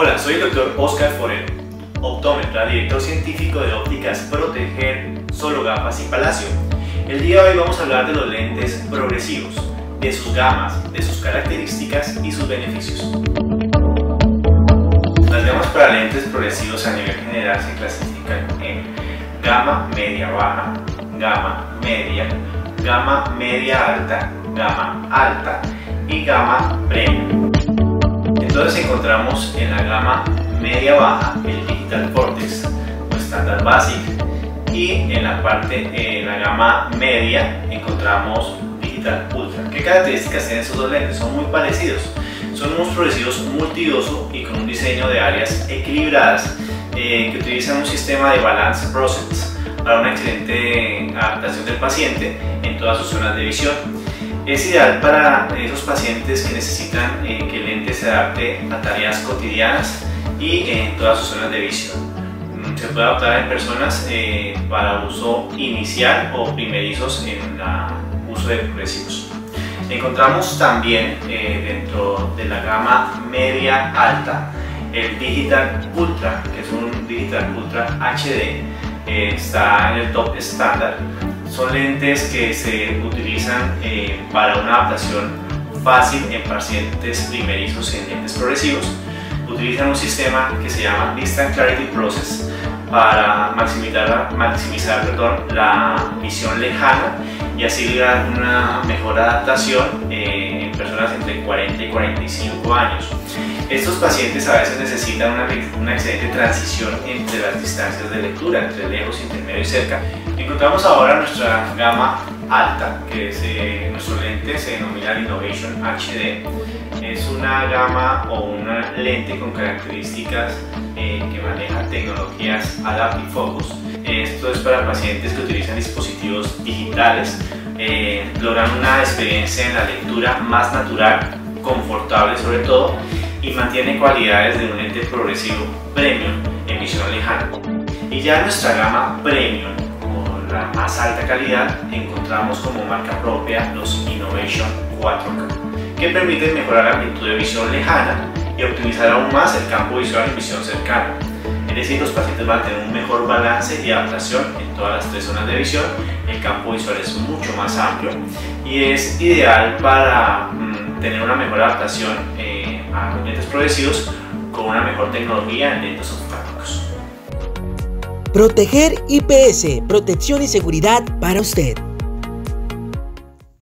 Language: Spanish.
Hola, soy el doctor Oscar Forero, optómetra, director científico de ópticas Proteger, Solo Gafas y Palacio. El día de hoy vamos a hablar de los lentes progresivos, de sus gamas, de sus características y sus beneficios. Las gamas para lentes progresivos a nivel general se clasifican en gama media-baja, gama media, gama media-alta, gama alta y gama premium. Entonces encontramos en la gama media-baja el Digital Cortex o estándar Basic y en la parte, en la gama media encontramos Digital Ultra. ¿Qué características tienen esos dos lentes? Son muy parecidos. Son unos progresivos multiuso y con un diseño de áreas equilibradas eh, que utilizan un sistema de balance process para una excelente adaptación del paciente en todas sus zonas de visión. Es ideal para esos pacientes que necesitan eh, que el lente se adapte a tareas cotidianas y en todas sus zonas de visión. Mm, se puede adaptar en personas eh, para uso inicial o primerizos en el uso de progresivos. Encontramos también eh, dentro de la gama media alta el Digital Ultra, que es un Digital Ultra HD, está en el top estándar son lentes que se utilizan eh, para una adaptación fácil en pacientes primerizos en lentes progresivos. Utilizan un sistema que se llama Distant Clarity Process para maximizar, maximizar perdón, la visión lejana y así lograr una mejor adaptación personas entre 40 y 45 años. Estos pacientes a veces necesitan una, una, excelente transición entre las distancias de lectura, entre lejos, intermedio y cerca. Encontramos ahora nuestra gama alta, que es, eh, nuestro lente se denomina Innovation HD. Es una gama o una lente con características eh, que maneja tecnologías Adaptive Focus. Esto es para pacientes que utilizan dispositivos digitales, eh, logran una experiencia en la lectura más natural, confortable sobre todo, y mantiene cualidades de un lente progresivo premium en visión lejana. Y ya en nuestra gama premium, con la más alta calidad, encontramos como marca propia los Innovation 4K, que permiten mejorar la amplitud de visión lejana y optimizar aún más el campo visual en visión cercana. Decir, los pacientes van a tener un mejor balance y adaptación en todas las tres zonas de visión. El campo visual es mucho más amplio y es ideal para mm, tener una mejor adaptación eh, a lentes progresivos con una mejor tecnología en lentes oftalmológicos. Proteger IPS, protección y seguridad para usted.